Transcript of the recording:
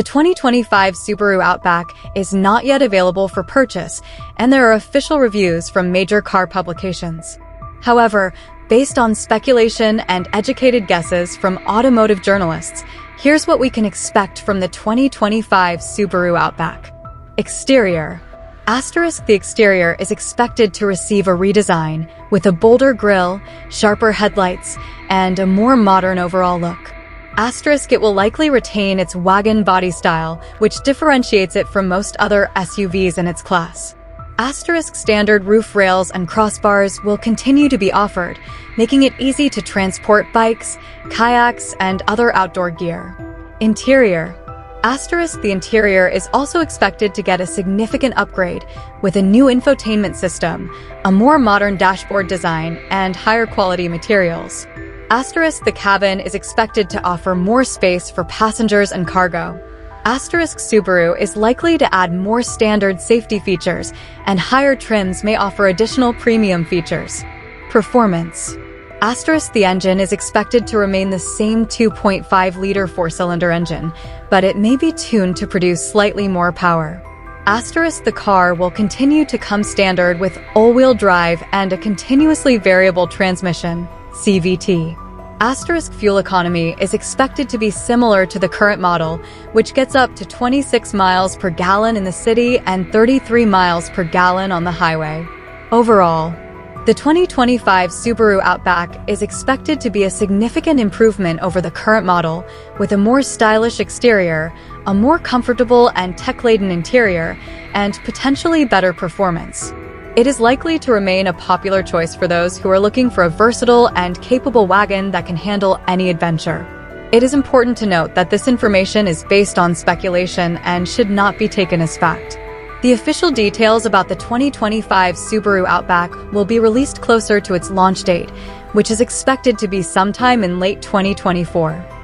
The 2025 Subaru Outback is not yet available for purchase, and there are official reviews from major car publications. However, based on speculation and educated guesses from automotive journalists, here's what we can expect from the 2025 Subaru Outback. Exterior Asterisk the exterior is expected to receive a redesign with a bolder grille, sharper headlights, and a more modern overall look. Asterisk it will likely retain its wagon body style, which differentiates it from most other SUVs in its class. Asterisk standard roof rails and crossbars will continue to be offered, making it easy to transport bikes, kayaks, and other outdoor gear. Interior Asterisk the interior is also expected to get a significant upgrade with a new infotainment system, a more modern dashboard design, and higher quality materials. Asterisk the cabin is expected to offer more space for passengers and cargo. Asterisk Subaru is likely to add more standard safety features, and higher trims may offer additional premium features. Performance Asterisk the engine is expected to remain the same 2.5-liter four-cylinder engine, but it may be tuned to produce slightly more power. Asterisk the car will continue to come standard with all-wheel drive and a continuously variable transmission, CVT. Asterisk fuel economy is expected to be similar to the current model, which gets up to 26 miles per gallon in the city and 33 miles per gallon on the highway. Overall, the 2025 Subaru Outback is expected to be a significant improvement over the current model, with a more stylish exterior, a more comfortable and tech-laden interior, and potentially better performance. It is likely to remain a popular choice for those who are looking for a versatile and capable wagon that can handle any adventure. It is important to note that this information is based on speculation and should not be taken as fact. The official details about the 2025 Subaru Outback will be released closer to its launch date, which is expected to be sometime in late 2024.